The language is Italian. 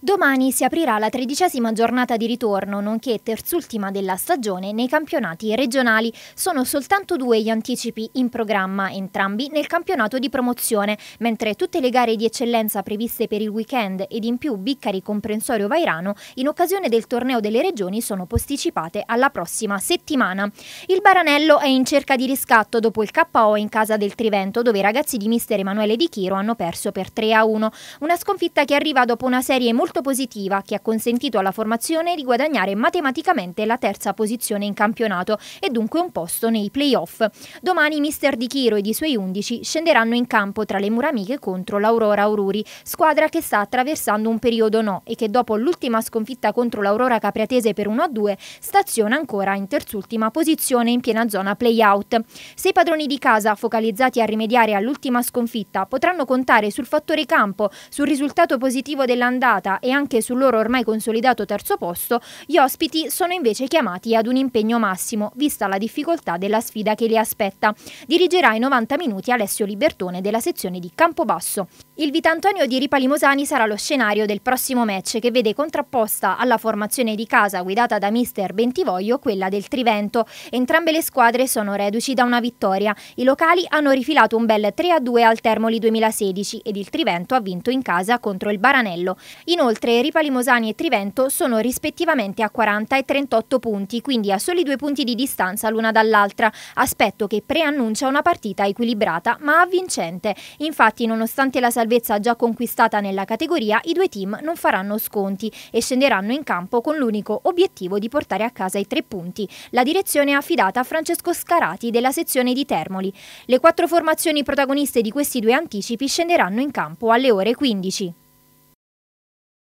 Domani si aprirà la tredicesima giornata di ritorno, nonché terzultima della stagione nei campionati regionali. Sono soltanto due gli anticipi in programma, entrambi nel campionato di promozione, mentre tutte le gare di eccellenza previste per il weekend ed in più Biccari Comprensorio Vairano in occasione del torneo delle regioni sono posticipate alla prossima settimana. Il Baranello è in cerca di riscatto dopo il KO in casa del Trivento, dove i ragazzi di mister Emanuele Di Chiro hanno perso per 3 a 1. Una sconfitta che arriva dopo una serie molto molto positiva che ha consentito alla formazione di guadagnare matematicamente la terza posizione in campionato e dunque un posto nei playoff. Domani mister Di Chiro ed i suoi 11 scenderanno in campo tra le mura amiche contro l'Aurora Aururi, squadra che sta attraversando un periodo no e che dopo l'ultima sconfitta contro l'Aurora Capriatese per 1-2 staziona ancora in terzultima posizione in piena zona playout. Se i padroni di casa, focalizzati a rimediare all'ultima sconfitta, potranno contare sul fattore campo, sul risultato positivo dell'andata e anche sul loro ormai consolidato terzo posto, gli ospiti sono invece chiamati ad un impegno massimo, vista la difficoltà della sfida che li aspetta. Dirigerà i 90 minuti Alessio Libertone della sezione di Campobasso. Il Vitantonio di Ripa Limosani sarà lo scenario del prossimo match che vede contrapposta alla formazione di casa guidata da mister Bentivoglio quella del Trivento. Entrambe le squadre sono reduci da una vittoria. I locali hanno rifilato un bel 3-2 al Termoli 2016 ed il Trivento ha vinto in casa contro il Baranello. Inoltre Inoltre Ripa Limosani e Trivento sono rispettivamente a 40 e 38 punti, quindi a soli due punti di distanza l'una dall'altra, aspetto che preannuncia una partita equilibrata ma avvincente. Infatti, nonostante la salvezza già conquistata nella categoria, i due team non faranno sconti e scenderanno in campo con l'unico obiettivo di portare a casa i tre punti. La direzione è affidata a Francesco Scarati della sezione di Termoli. Le quattro formazioni protagoniste di questi due anticipi scenderanno in campo alle ore 15.